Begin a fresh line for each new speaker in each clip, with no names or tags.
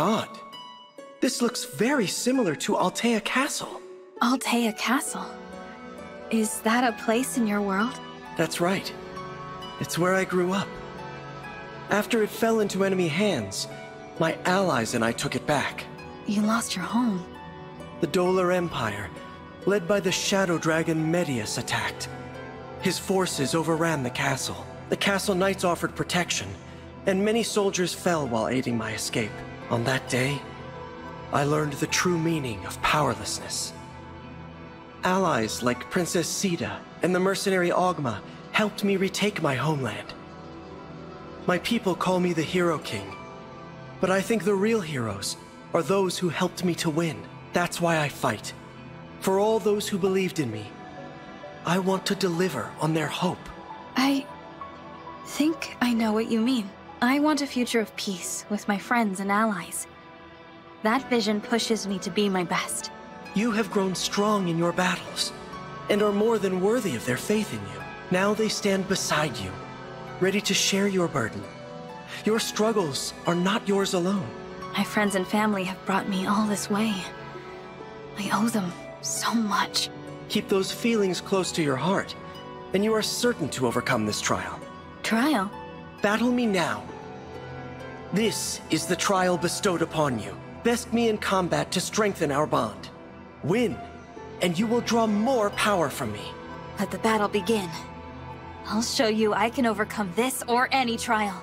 Odd. This looks very similar to Altea Castle.
Altea Castle? Is that a place in your world?
That's right. It's where I grew up. After it fell into enemy hands, my allies and I took it back.
You lost your home.
The Dolhr Empire, led by the Shadow Dragon Medeus, attacked. His forces overran the castle. The castle knights offered protection, and many soldiers fell while aiding my escape. On that day, I learned the true meaning of powerlessness. Allies like Princess Sita and the mercenary Ogma helped me retake my homeland. My people call me the Hero King, but I think the real heroes are those who helped me to win. That's why I fight. For all those who believed in me. I want to deliver on their hope.
I think I know what you mean. I want a future of peace with my friends and allies. That vision pushes me to be my best.
You have grown strong in your battles, and are more than worthy of their faith in you. Now they stand beside you, ready to share your burden. Your struggles are not yours alone.
My friends and family have brought me all this way. I owe them so much.
Keep those feelings close to your heart, and you are certain to overcome this trial.
Trial?
Battle me now. This is the trial bestowed upon you. Best me in combat to strengthen our bond. Win, and you will draw more power from me.
Let the battle begin. I'll show you I can overcome this or any trial.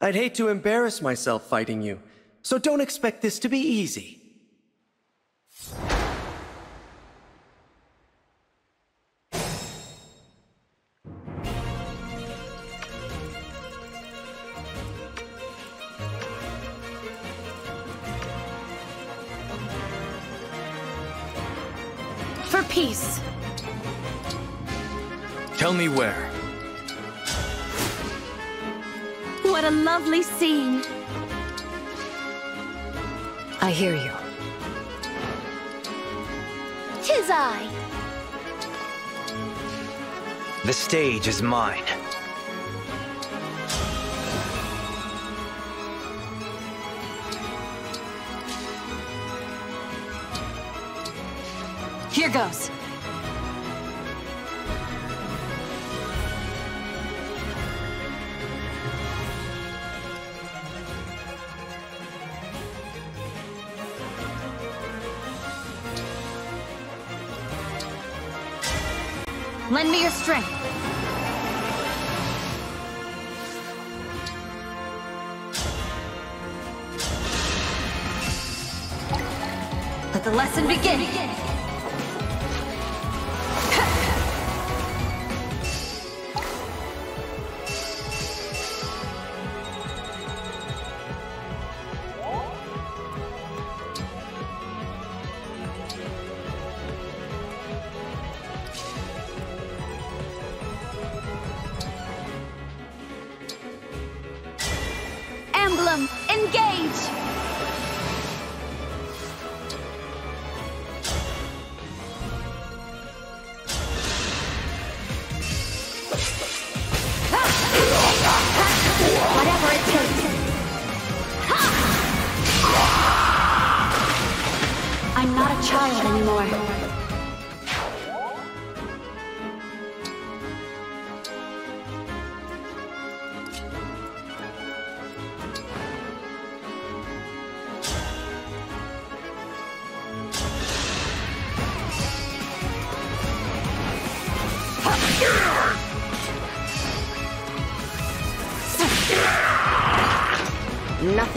I'd hate to embarrass myself fighting you, so don't expect this to be easy.
Lovely scene.
I hear you.
Tis I.
The stage is mine.
Here goes. Lend me your strength.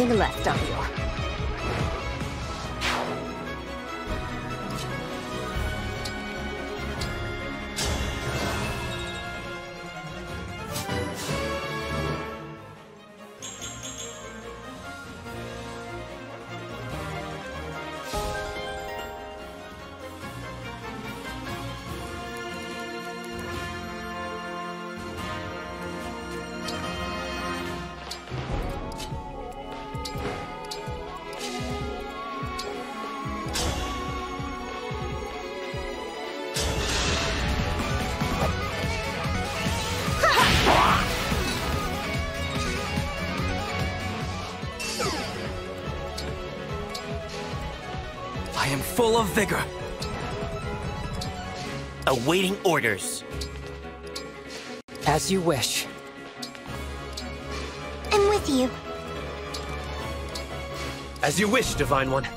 Nothing left of
full of vigor. Awaiting orders.
As you wish.
I'm with you.
As you wish, Divine One.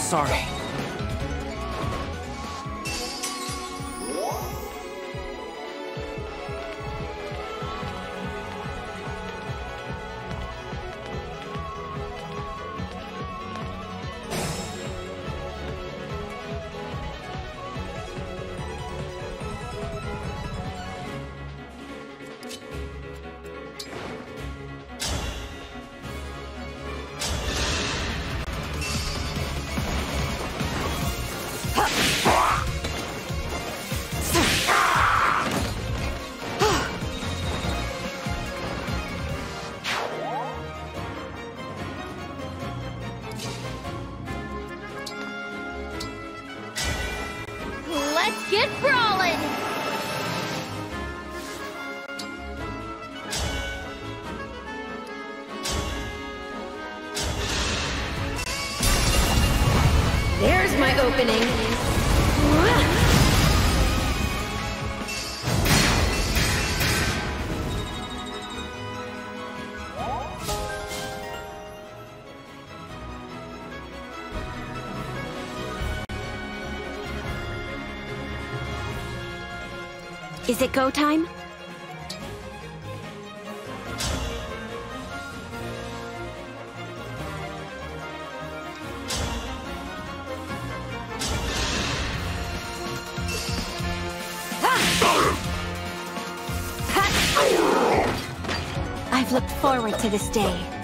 sorry.
Is it go time? Ah! I've looked forward to this day.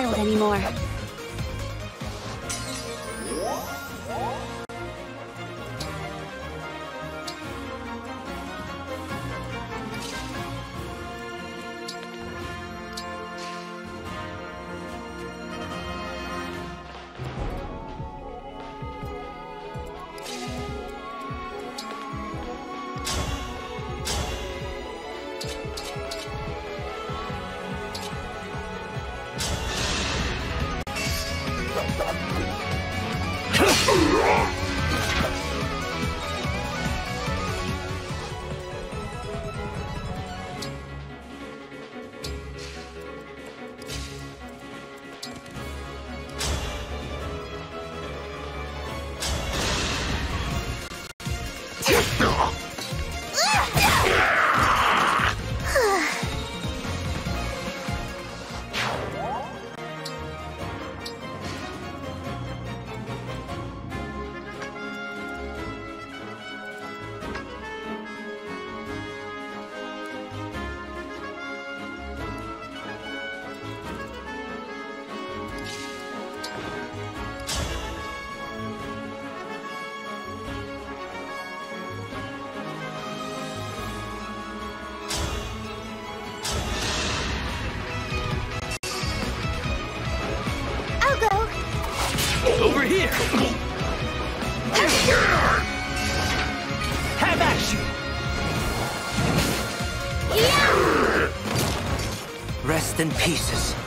child anymore.
rest in pieces.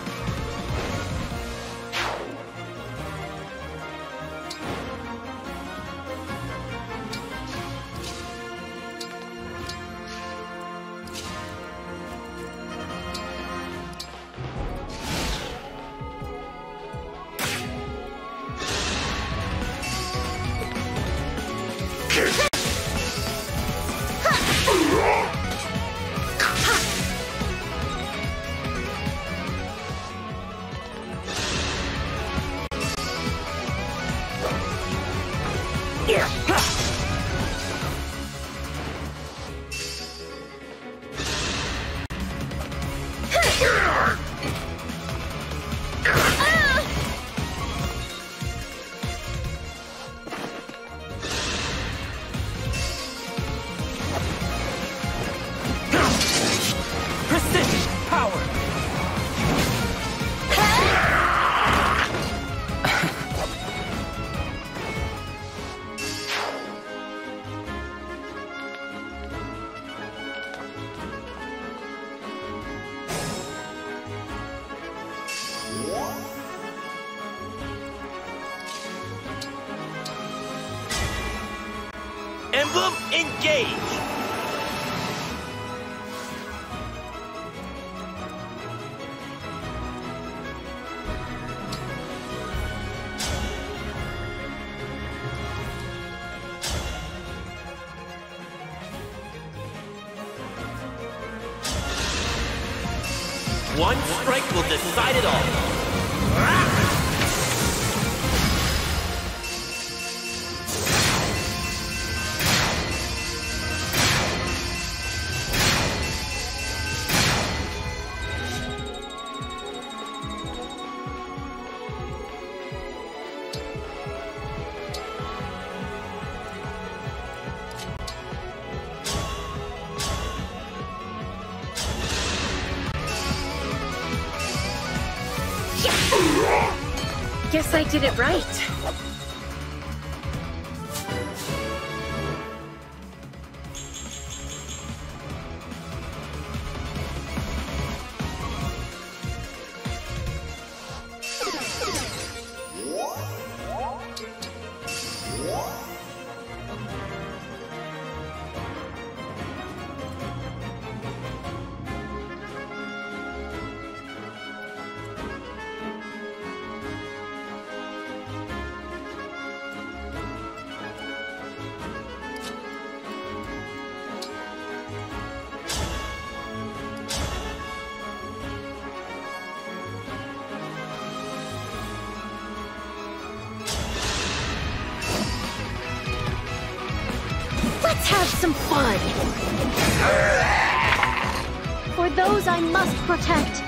One strike will decide it all.
Let's have some fun! For those I must protect.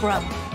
A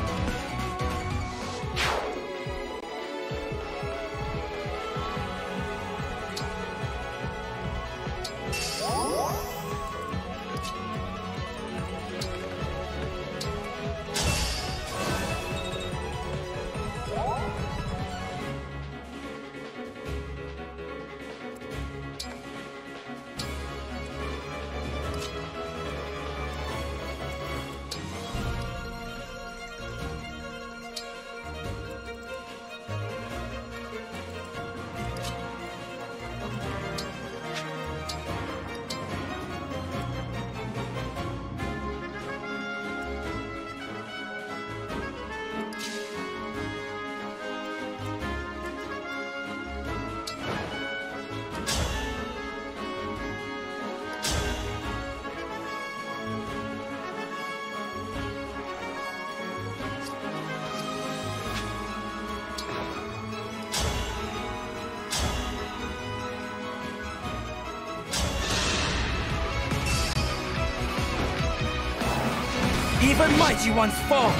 Even mighty ones fall!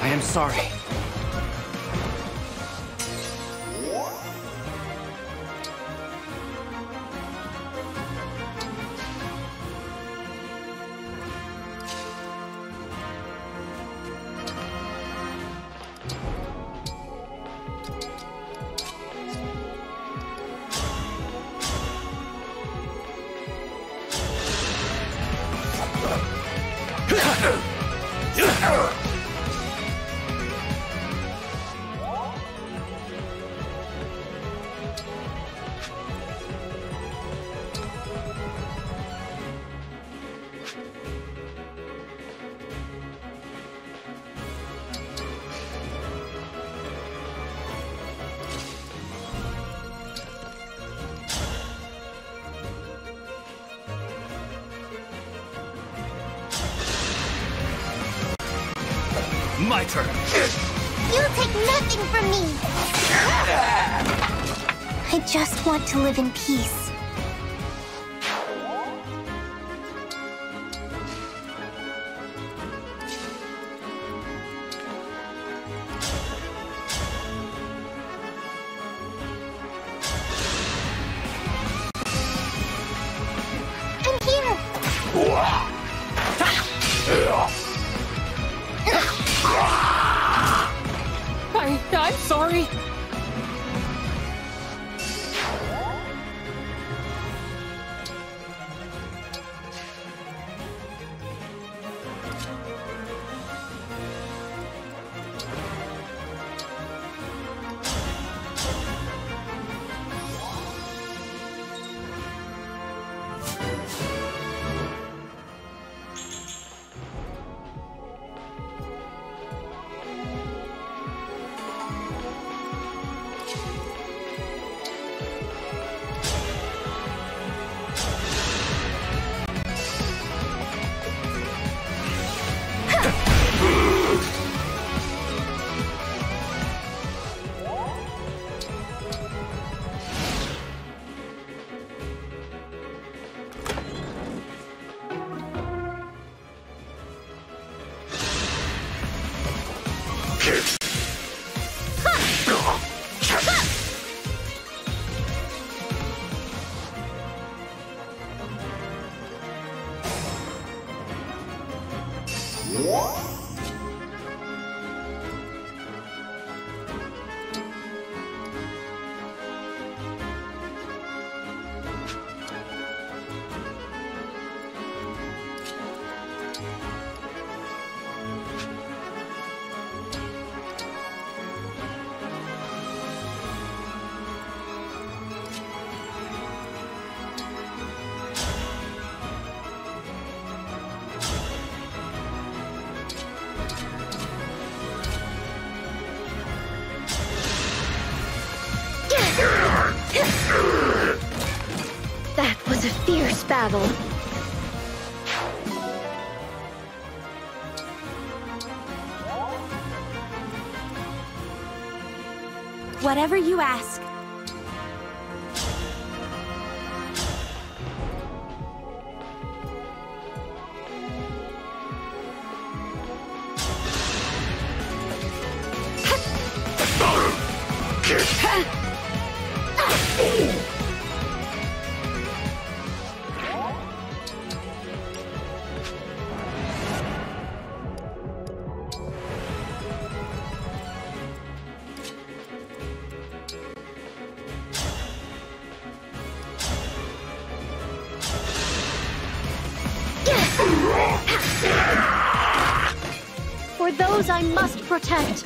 I am sorry. To live in peace.
Whatever you ask.
Must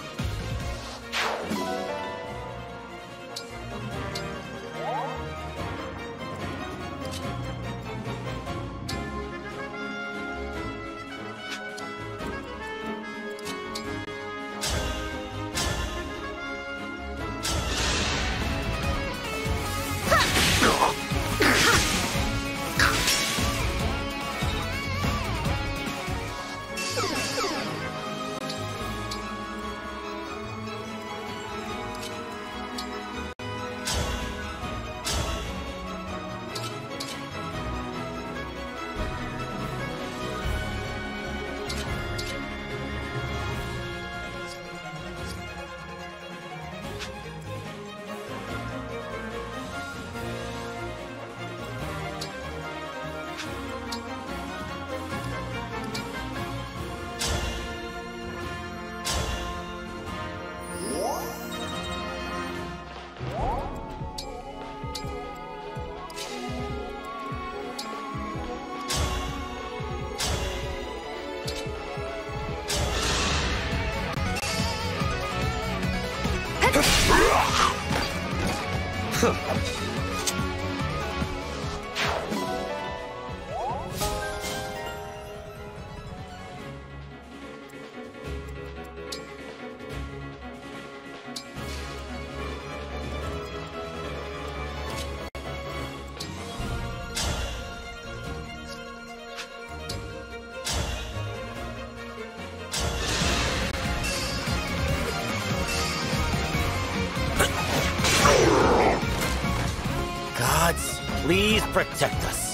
please protect us.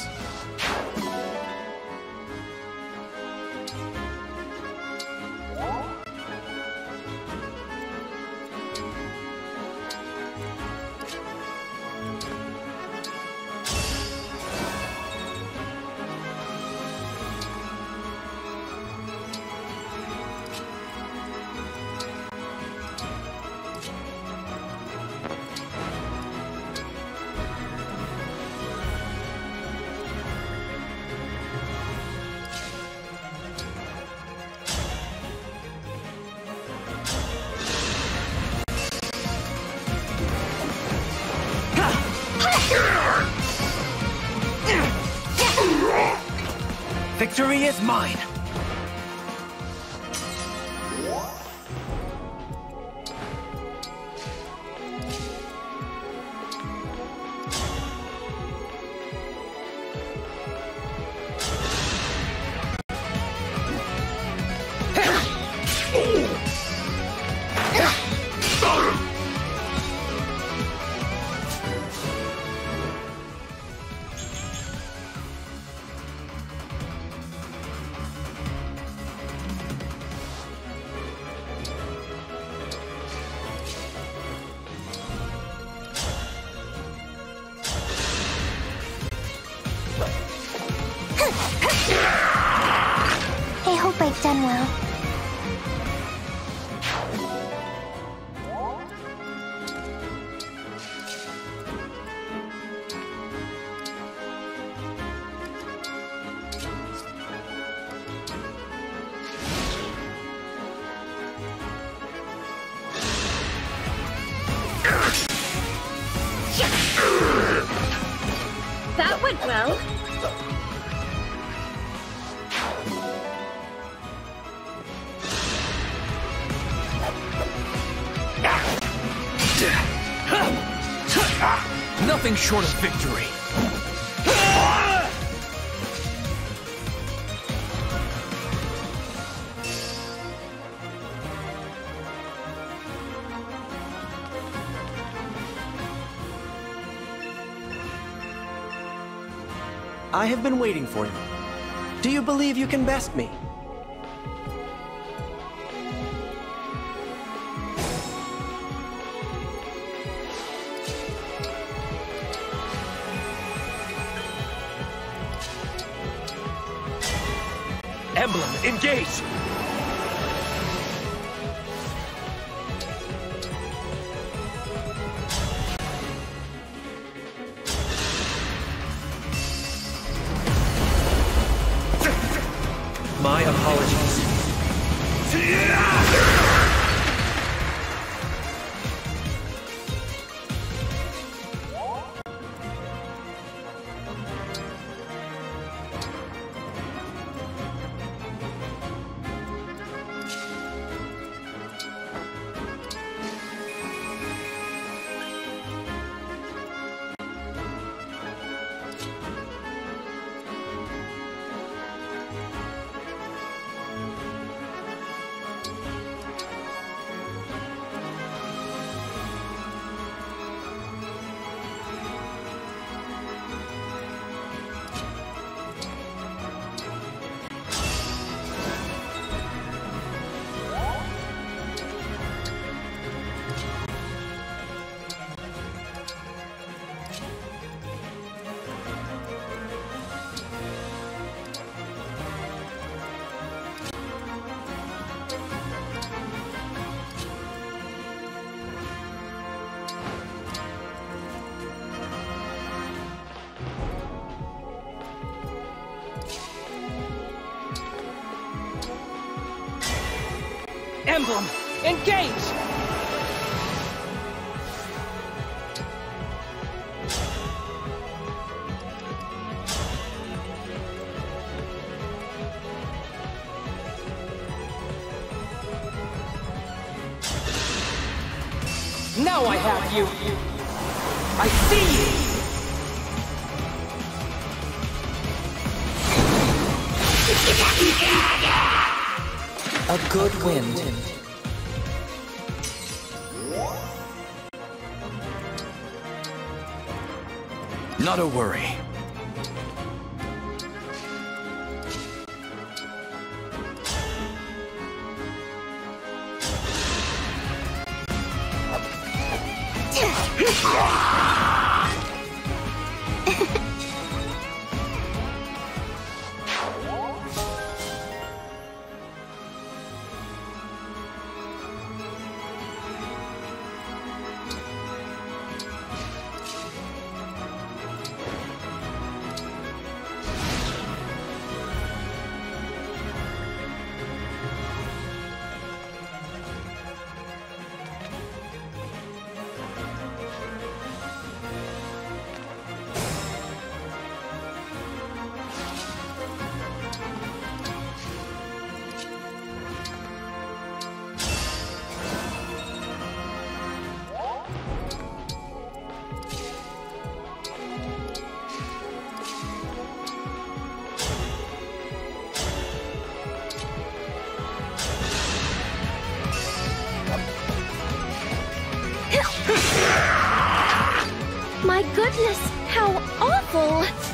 Victory is mine! Short of victory.
I have been waiting for you. Do you believe you can best me? My apologies.
Now I have you! I see you! A good wind.
Not a worry.
My goodness, how awful!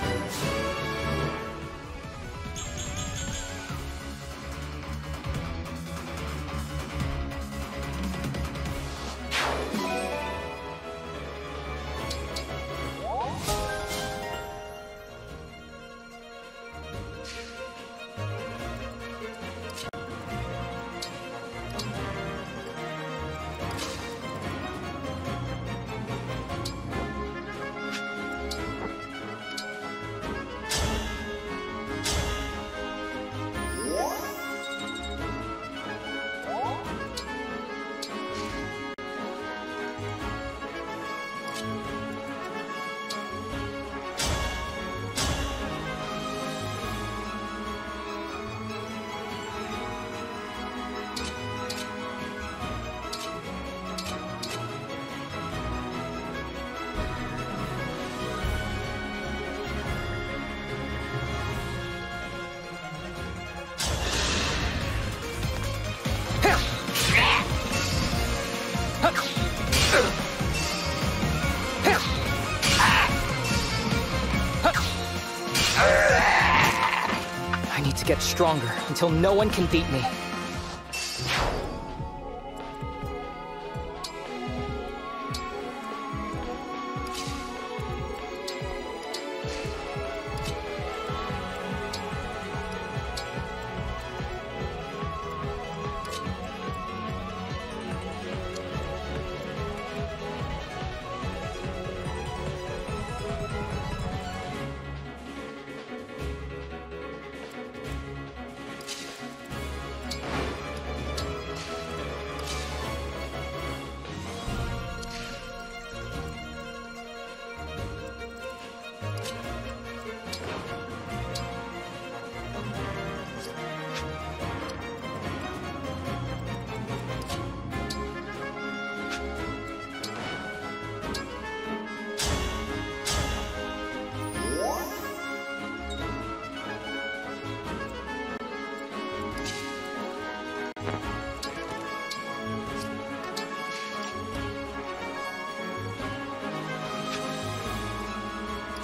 Stronger until no one can beat me.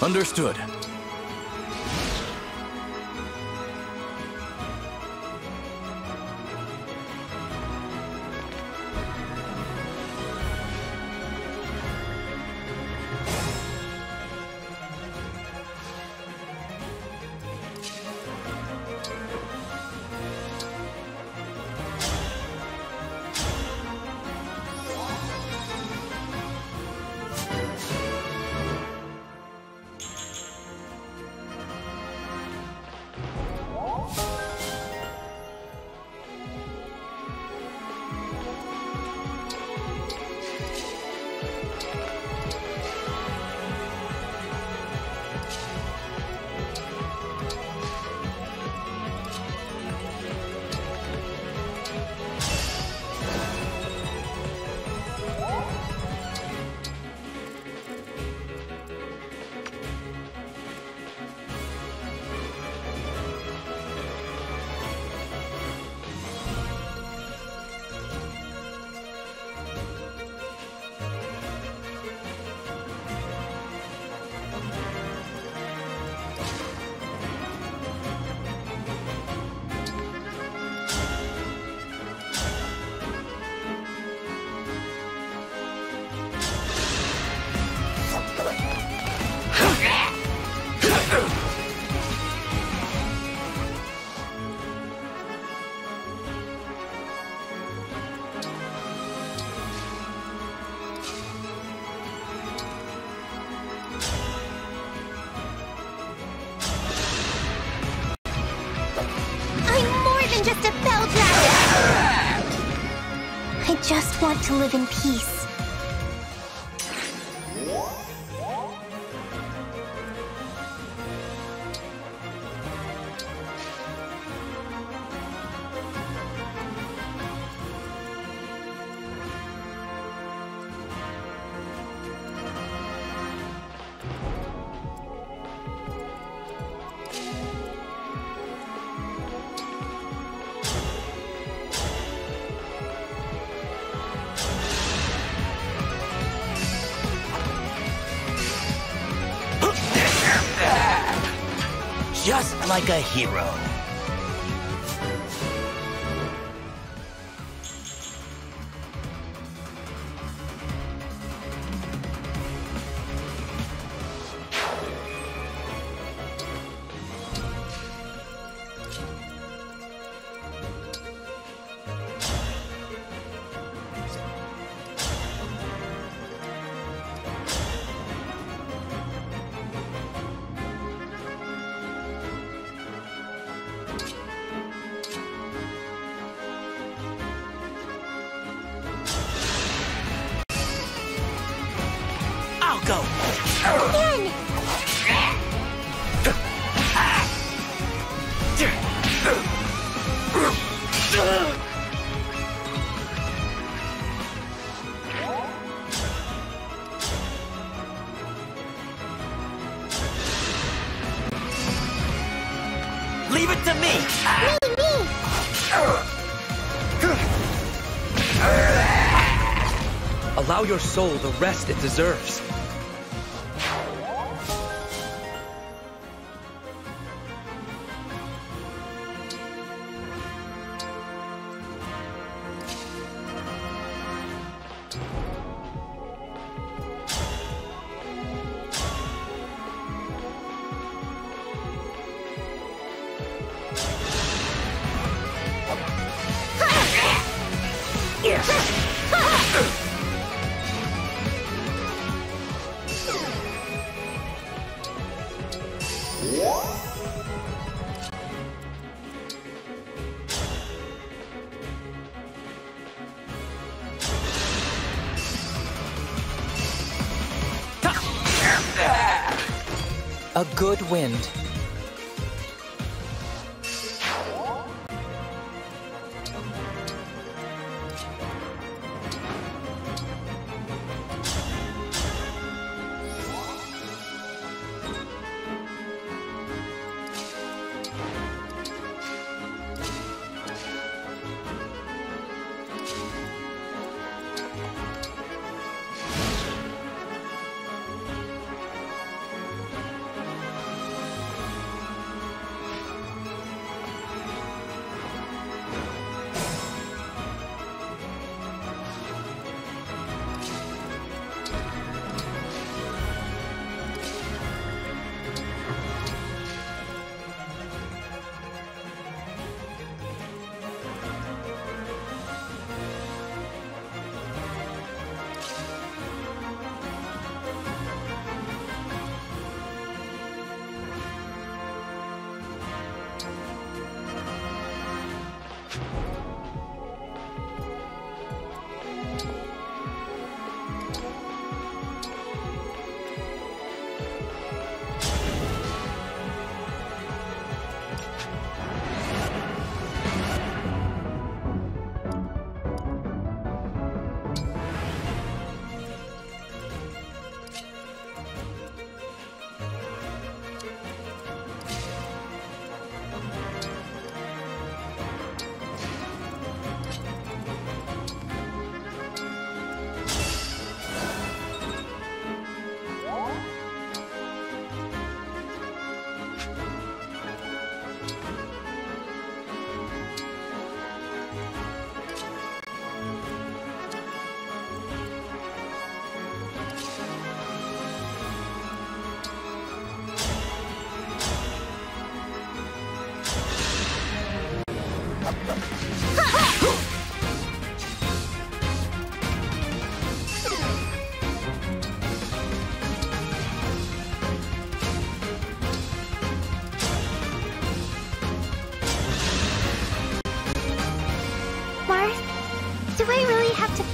Understood.
To live in peace.
Like a hero.
Your soul the rest it deserves. Good wind.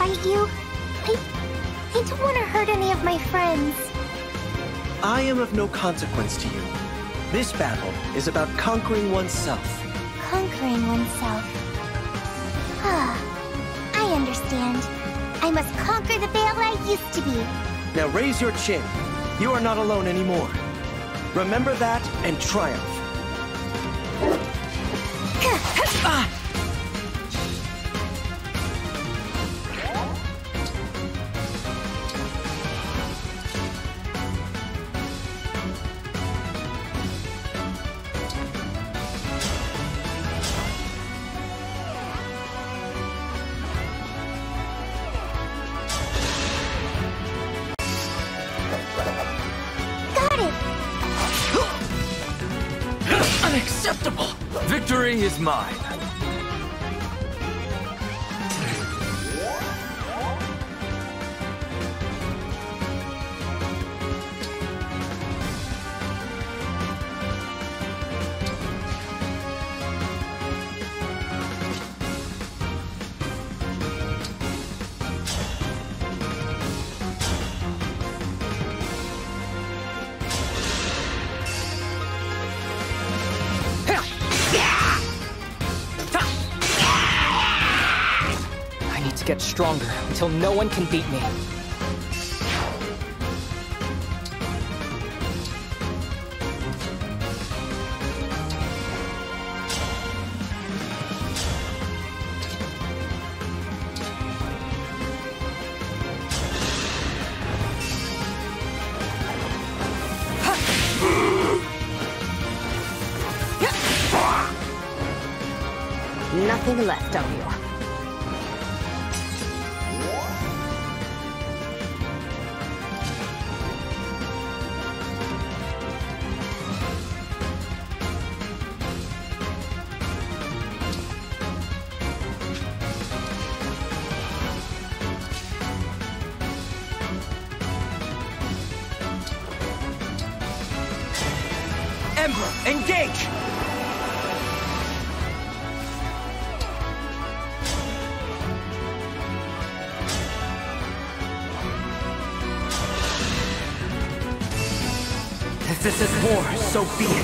Fight you. I... I don't want to hurt any of my friends.
I am of no consequence to you. This battle is about conquering oneself.
Conquering oneself. Ah, I understand. I must conquer the Veyle I used to be.
Now raise your chin. You are not alone anymore. Remember that and triumph.
Until no one can beat me.
Nothing left of you.
So be it.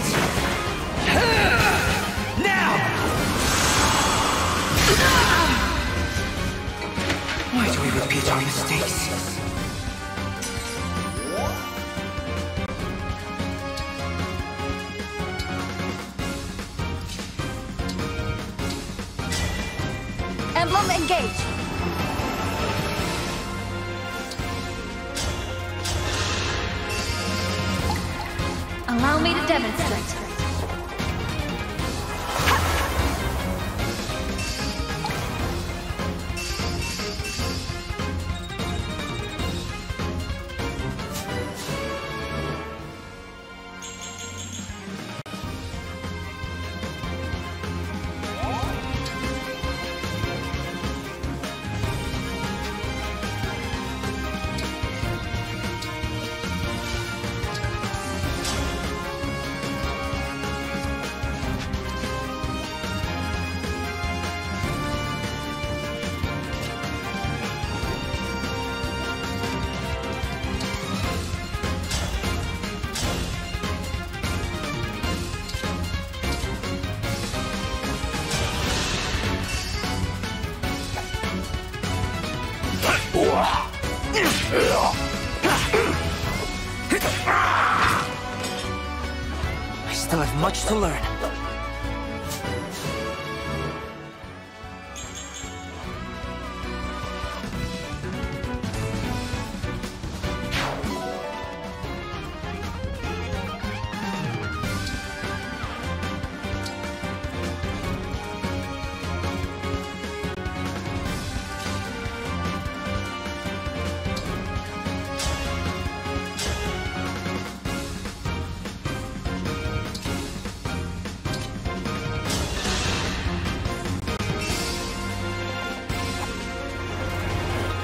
To
learn.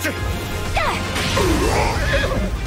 Three. Go!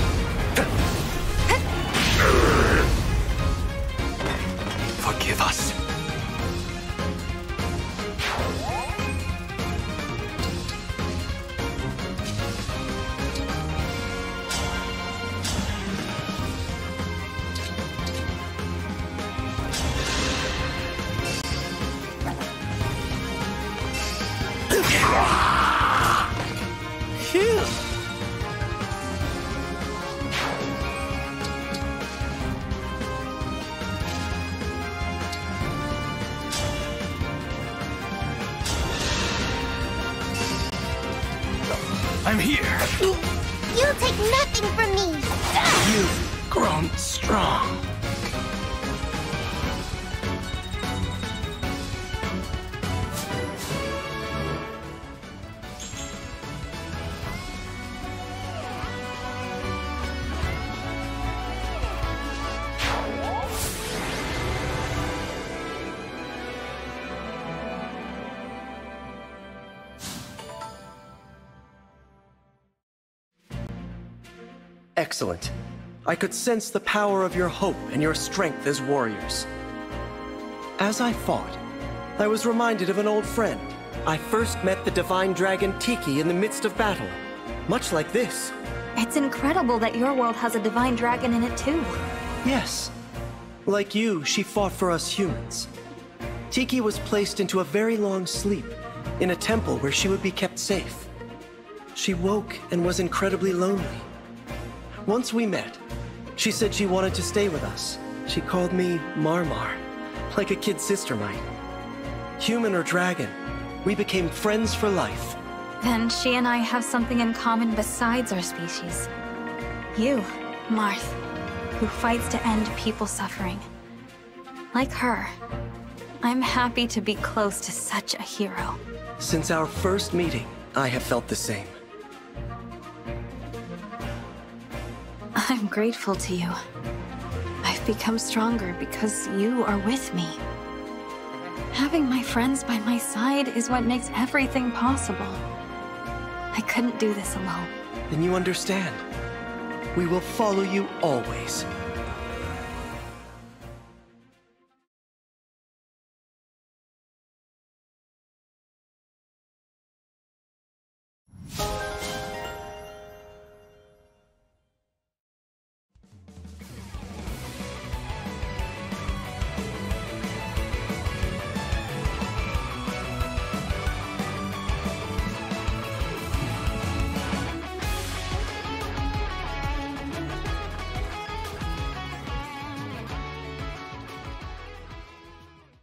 Excellent. I could sense the power of your hope and your strength as warriors. As I fought, I was reminded of an old friend. I first met the divine dragon Tiki in the midst of battle. Much like this.
It's incredible that your world has a divine dragon in it too.
Yes. Like you, she fought for us humans. Tiki was placed into a very long sleep, in a temple where she would be kept safe. She woke and was incredibly lonely. Once we met, she said she wanted to stay with us. She called me Marmar, like a kid sister might. Human or dragon, we became friends for life.
Then she and I have something in common besides our species. You, Marth, who fights to end people suffering. Like her, I'm happy to be close to such a hero.
Since our first meeting, I have felt the same.
I'm grateful to you. I've become stronger because you are with me. Having my friends by my side is what makes everything possible. I couldn't do this alone.
Then you understand. We will follow you always.